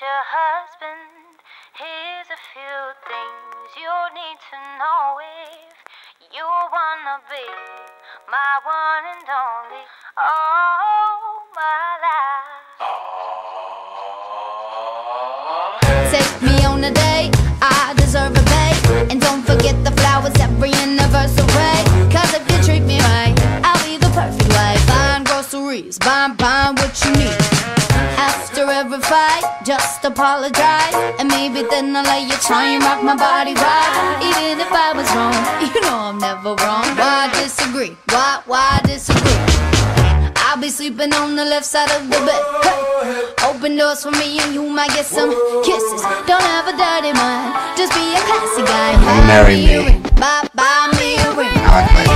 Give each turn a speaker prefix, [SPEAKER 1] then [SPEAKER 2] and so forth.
[SPEAKER 1] your husband. Here's a few things you need to know if you wanna be my one and only. Oh, my life.
[SPEAKER 2] Take me on a date, I deserve a bait. And don't forget the flowers every anniversary. Cause if you treat me right, I'll be the perfect wife. Buying groceries, buying, buying what you need. After every fight, just apologize. And maybe then I'll let you try and rock my body right. Even if I was wrong, you know I'm never wrong. Why disagree? Why, why disagree? I'll be sleeping on the left side of the bed. Hey. Open doors for me and you might get some kisses. Don't have a dirty mind, just be a classy guy.
[SPEAKER 3] Marry me.
[SPEAKER 2] Buy, buy me a ring.
[SPEAKER 3] I like my